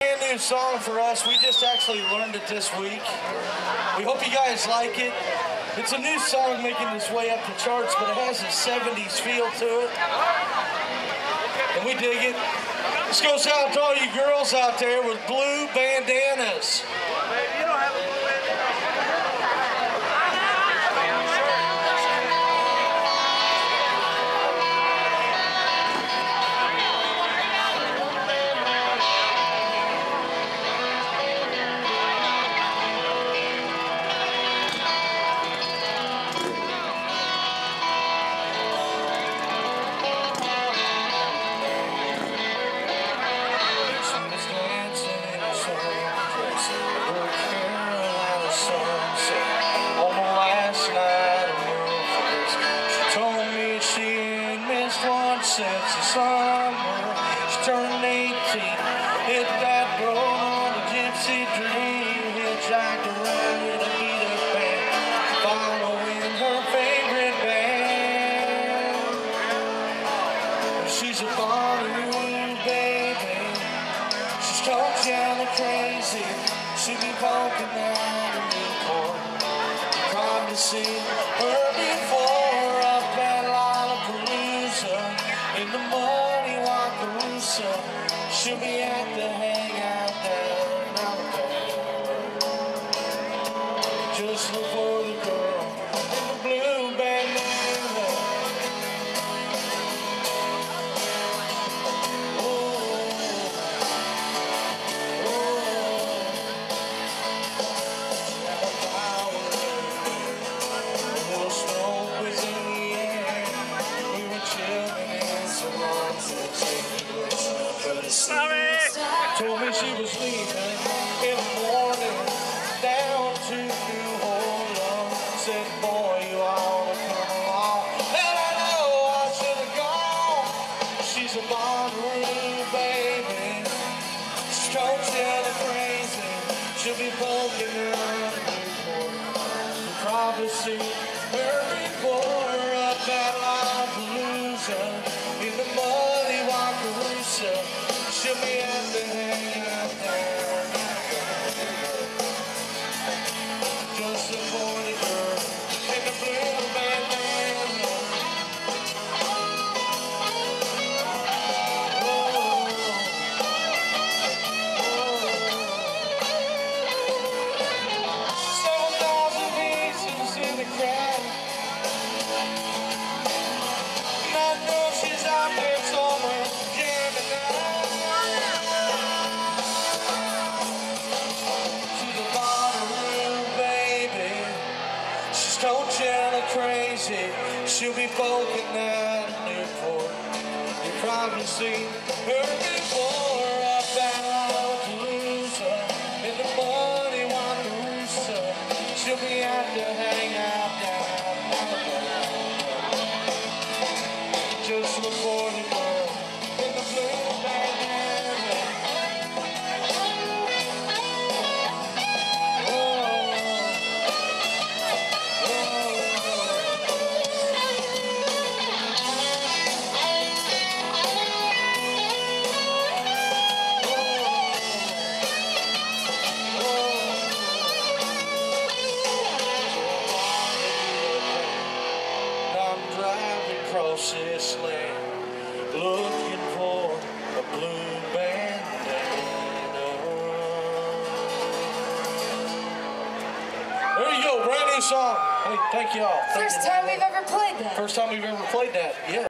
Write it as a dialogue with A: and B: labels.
A: Brand new song for us. We just actually learned it this week. We hope you guys like it. It's a new song making its way up the charts, but it has a 70s feel to it. And we dig it. This goes out to all you girls out there with blue bandanas. Since the summer. She turned 18, hit that road on a gypsy dream. Hitchhiked around in a beat up band, following her favorite band. She's a Bonnaroo baby. She's totally crazy. She be poking out a new. Trying to see her before in the money Wakarusa. She'll be at the hangout in Just look for the girl Told me she was leaving in the morning down to New Orleans. Said, boy, you ought to come along. And I know I should have gone. She's a Bonnaroo baby. She's totally crazy. She'll be Newport. You probably see in Totally crazy. She'll be poking at Newport. You probably seen her before driving across this land looking for a blue bandana. There you go, brand new song. Hey, thank y'all.
B: First
A: you.
B: time we've ever played that.
A: First time we've ever played that. Yeah.